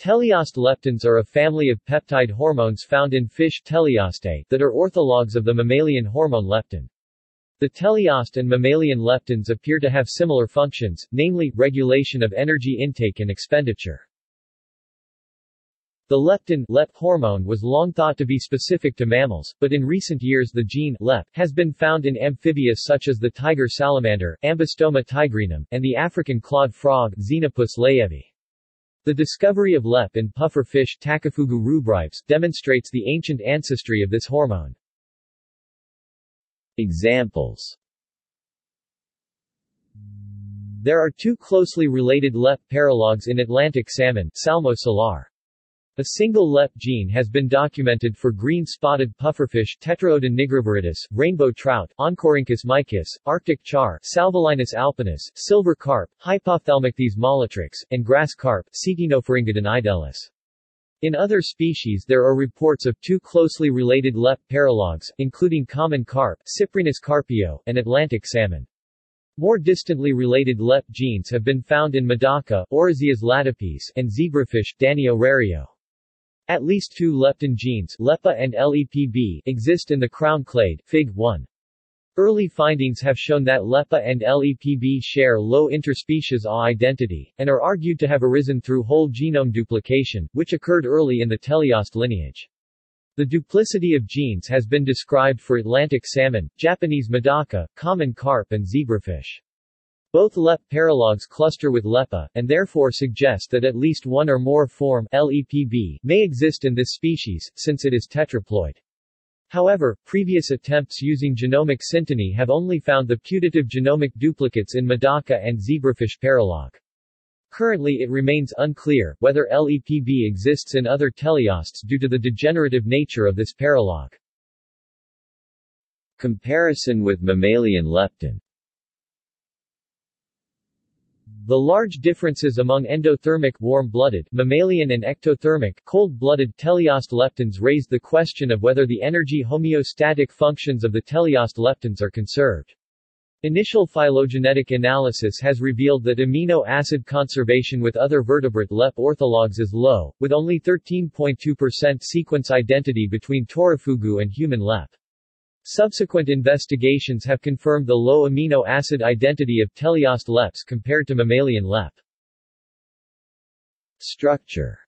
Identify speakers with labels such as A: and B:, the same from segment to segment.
A: Teleost leptins are a family of peptide hormones found in fish teleostei that are orthologs of the mammalian hormone leptin. The teleost and mammalian leptins appear to have similar functions, namely, regulation of energy intake and expenditure. The leptin LEP hormone was long thought to be specific to mammals, but in recent years the gene LEP has been found in amphibia such as the tiger salamander Ambystoma tigrinum, and the African clawed frog Xenopus laevi. The discovery of LEP in puffer fish Takifugu rubripes demonstrates the ancient ancestry of this hormone. Examples There are two closely related LEP paralogs in Atlantic salmon Salmo salar. A single LEP gene has been documented for green-spotted pufferfish Tetraodon nigroviridis, rainbow trout Oncorhynchus mykiss, Arctic char Salvelinus alpinus, silver carp, Hypophthalmichthys molitrix, and grass carp Ctenopharyngodon idalis. In other species there are reports of two closely related LEP paralogs, including common carp Cyprinus carpio, and Atlantic salmon. More distantly related LEP genes have been found in Medaka Oryzias latipes and zebrafish Danio rerio. At least two leptin genes LEPA and LEPB exist in the crown clade Fig. 1. Early findings have shown that LEPA and LEPB share low interspecies identity, and are argued to have arisen through whole genome duplication, which occurred early in the teleost lineage. The duplicity of genes has been described for Atlantic salmon, Japanese medaka, common carp and zebrafish. Both LEP paralogs cluster with LEPA, and therefore suggest that at least one or more form LEPB may exist in this species, since it is tetraploid. However, previous attempts using genomic synteny have only found the putative genomic duplicates in Medaka and zebrafish paralog. Currently it remains unclear, whether LEPB exists in other teleosts due to the degenerative nature of this paralog. Comparison with mammalian leptin the large differences among endothermic warm-blooded mammalian and ectothermic cold-blooded teleost leptins raise the question of whether the energy homeostatic functions of the teleost leptins are conserved. Initial phylogenetic analysis has revealed that amino acid conservation with other vertebrate LEP orthologs is low, with only 13.2% sequence identity between Torafugu and human LEP. Subsequent investigations have confirmed the low amino acid identity of teleost LEPs compared to mammalian LEP. Structure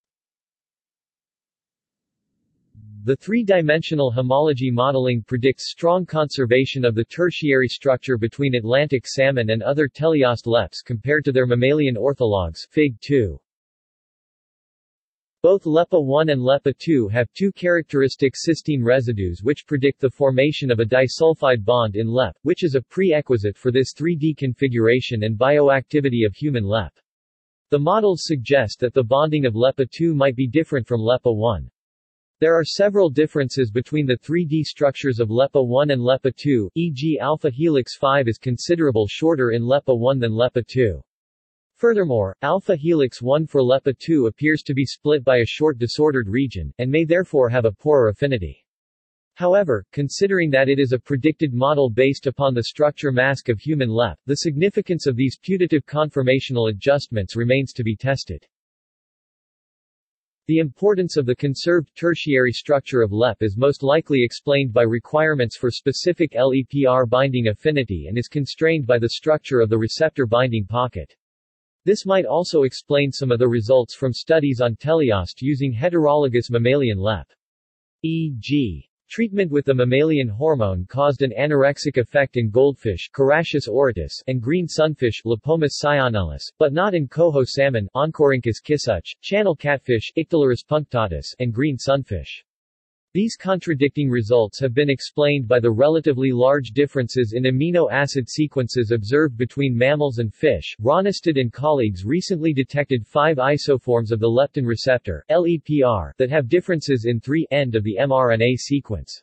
A: The three-dimensional homology modeling predicts strong conservation of the tertiary structure between Atlantic salmon and other teleost LEPs compared to their mammalian orthologs Fig. 2. Both LEPA-1 and LEPA-2 have two characteristic cysteine residues which predict the formation of a disulfide bond in LEP, which is a prerequisite for this 3D configuration and bioactivity of human LEP. The models suggest that the bonding of LEPA-2 might be different from LEPA-1. There are several differences between the 3D structures of LEPA-1 and LEPA-2, e.g. alpha helix 5 is considerable shorter in LEPA-1 than LEPA-2. Furthermore, alpha helix 1 for LEPA2 appears to be split by a short disordered region, and may therefore have a poorer affinity. However, considering that it is a predicted model based upon the structure mask of human LEP, the significance of these putative conformational adjustments remains to be tested. The importance of the conserved tertiary structure of LEP is most likely explained by requirements for specific LEPR binding affinity and is constrained by the structure of the receptor binding pocket. This might also explain some of the results from studies on teleost using heterologous mammalian LEP. E.g. Treatment with the mammalian hormone caused an anorexic effect in goldfish Carassius auratus and green sunfish cyanellus, but not in coho salmon Oncorhynchus kisutch, channel catfish punctatus, and green sunfish. These contradicting results have been explained by the relatively large differences in amino acid sequences observed between mammals and fish. Ronestad and colleagues recently detected five isoforms of the leptin receptor LEPR that have differences in 3 end of the mRNA sequence.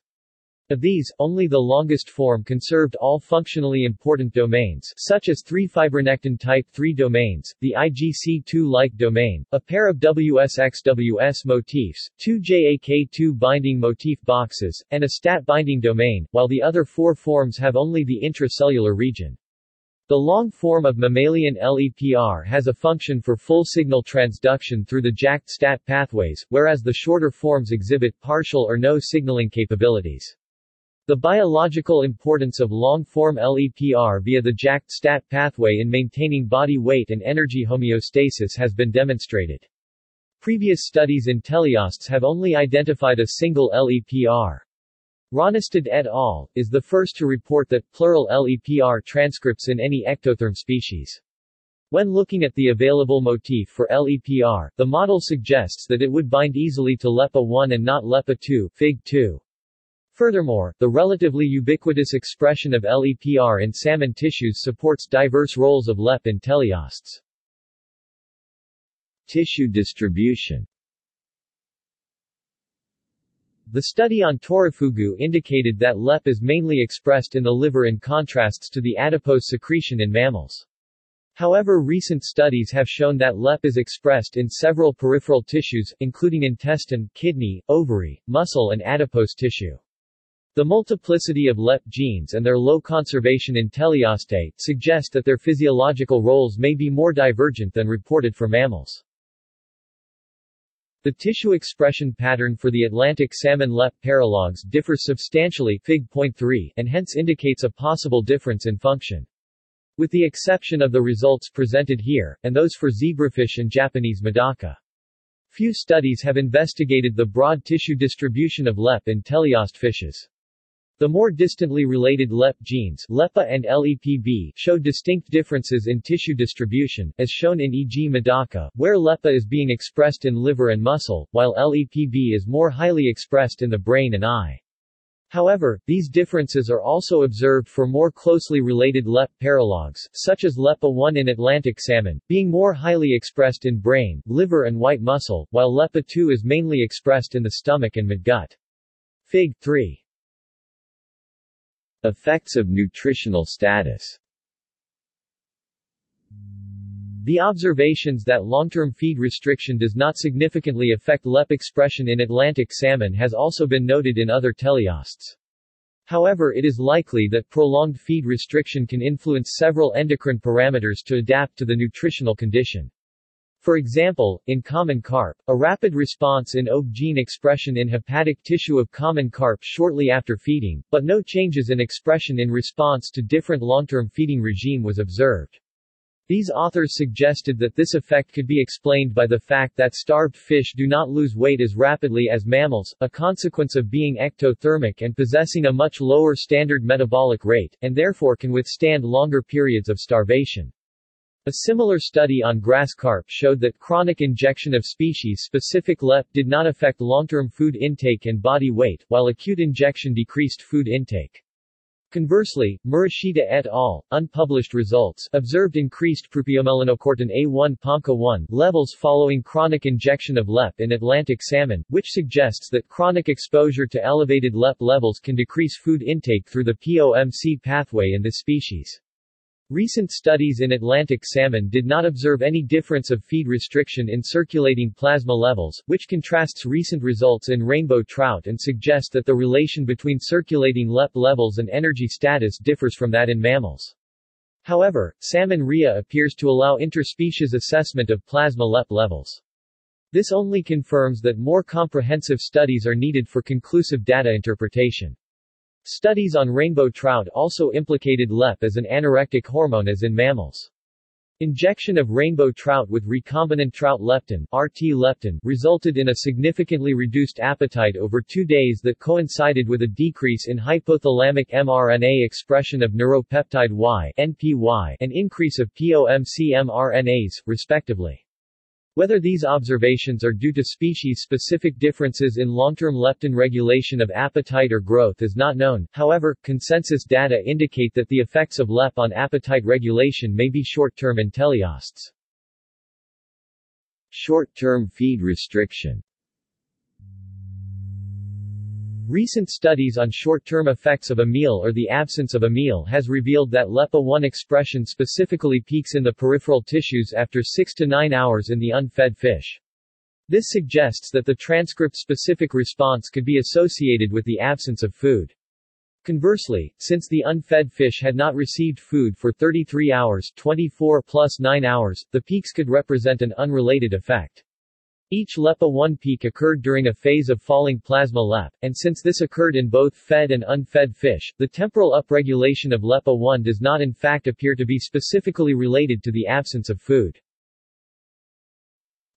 A: Of these, only the longest form conserved all functionally important domains, such as three fibronectin type 3 domains, the IGC2-like domain, a pair of WSXWS motifs, two JAK2 binding motif boxes, and a STAT binding domain, while the other four forms have only the intracellular region. The long form of mammalian LEPR has a function for full signal transduction through the JAK-STAT pathways, whereas the shorter forms exhibit partial or no signaling capabilities. The biological importance of long-form LEPR via the JAK-STAT pathway in maintaining body weight and energy homeostasis has been demonstrated. Previous studies in teleosts have only identified a single LEPR. Ronestad et al. is the first to report that plural LEPR transcripts in any ectotherm species. When looking at the available motif for LEPR, the model suggests that it would bind easily to LEPA1 and not LEPA2 Fig2. Furthermore, the relatively ubiquitous expression of LEPR in salmon tissues supports diverse roles of LEP in teleosts. Tissue distribution The study on Torafugu indicated that LEP is mainly expressed in the liver in contrasts to the adipose secretion in mammals. However recent studies have shown that LEP is expressed in several peripheral tissues, including intestine, kidney, ovary, muscle and adipose tissue. The multiplicity of LEP genes and their low conservation in teleostae suggest that their physiological roles may be more divergent than reported for mammals. The tissue expression pattern for the Atlantic salmon LEP paralogs differs substantially Fig.3 and hence indicates a possible difference in function. With the exception of the results presented here, and those for zebrafish and Japanese Medaka. Few studies have investigated the broad tissue distribution of LEP in teleost fishes. The more distantly related LEP genes LEPA and LEPB show distinct differences in tissue distribution, as shown in e.g. Medaka, where LEPA is being expressed in liver and muscle, while LEPB is more highly expressed in the brain and eye. However, these differences are also observed for more closely related LEP paralogs, such as LEPA1 in Atlantic salmon, being more highly expressed in brain, liver and white muscle, while LEPA2 is mainly expressed in the stomach and midgut. Fig. 3. Effects of nutritional status The observations that long-term feed restriction does not significantly affect LEP expression in Atlantic salmon has also been noted in other teleosts. However it is likely that prolonged feed restriction can influence several endocrine parameters to adapt to the nutritional condition. For example, in common carp, a rapid response in OB gene expression in hepatic tissue of common carp shortly after feeding, but no changes in expression in response to different long-term feeding regime was observed. These authors suggested that this effect could be explained by the fact that starved fish do not lose weight as rapidly as mammals, a consequence of being ectothermic and possessing a much lower standard metabolic rate, and therefore can withstand longer periods of starvation. A similar study on grass carp showed that chronic injection of species-specific LEP did not affect long-term food intake and body weight, while acute injection decreased food intake. Conversely, Murashita et al. unpublished results observed increased proopiomelanocortin A1 POMCA1 levels following chronic injection of LEP in Atlantic salmon, which suggests that chronic exposure to elevated LEP levels can decrease food intake through the POMC pathway in this species. Recent studies in Atlantic salmon did not observe any difference of feed restriction in circulating plasma levels, which contrasts recent results in rainbow trout and suggest that the relation between circulating LEP levels and energy status differs from that in mammals. However, salmon RIA appears to allow interspecies assessment of plasma LEP levels. This only confirms that more comprehensive studies are needed for conclusive data interpretation. Studies on rainbow trout also implicated LEP as an anorectic hormone as in mammals. Injection of rainbow trout with recombinant trout leptin RT leptin resulted in a significantly reduced appetite over two days that coincided with a decrease in hypothalamic mRNA expression of neuropeptide Y NPY and increase of POMC mRNAs, respectively. Whether these observations are due to species-specific differences in long-term leptin regulation of appetite or growth is not known, however, consensus data indicate that the effects of LEP on appetite regulation may be short-term in teleosts. Short-term feed restriction Recent studies on short-term effects of a meal or the absence of a meal has revealed that LEPA1 expression specifically peaks in the peripheral tissues after 6 to 9 hours in the unfed fish. This suggests that the transcript-specific response could be associated with the absence of food. Conversely, since the unfed fish had not received food for 33 hours 24 plus 9 hours, the peaks could represent an unrelated effect. Each LEPA-1 peak occurred during a phase of falling plasma LEP, and since this occurred in both fed and unfed fish, the temporal upregulation of LEPA-1 does not in fact appear to be specifically related to the absence of food.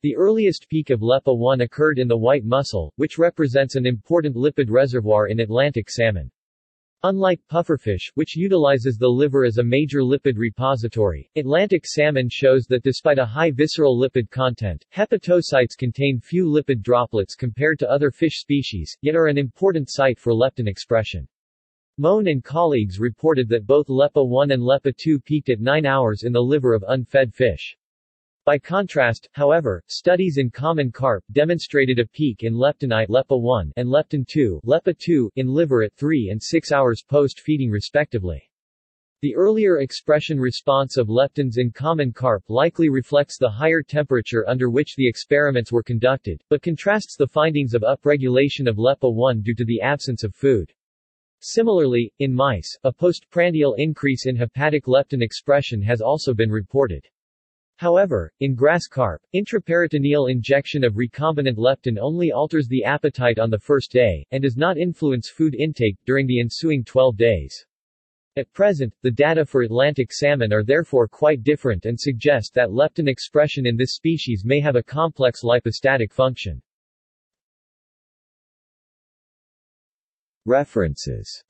A: The earliest peak of LEPA-1 occurred in the white muscle, which represents an important lipid reservoir in Atlantic salmon. Unlike pufferfish, which utilizes the liver as a major lipid repository, Atlantic salmon shows that despite a high visceral lipid content, hepatocytes contain few lipid droplets compared to other fish species, yet are an important site for leptin expression. Mohn and colleagues reported that both LEPA-1 and LEPA-2 peaked at 9 hours in the liver of unfed fish. By contrast, however, studies in common carp demonstrated a peak in leptinite LEPA-1 and leptin-2 LEPA-2 in liver at 3 and 6 hours post-feeding respectively. The earlier expression response of leptins in common carp likely reflects the higher temperature under which the experiments were conducted, but contrasts the findings of upregulation of LEPA-1 due to the absence of food. Similarly, in mice, a postprandial increase in hepatic leptin expression has also been reported. However, in grass carp, intraperitoneal injection of recombinant leptin only alters the appetite on the first day, and does not influence food intake during the ensuing 12 days. At present, the data for Atlantic salmon are therefore quite different and suggest that leptin expression in this species may have a complex lipostatic function. References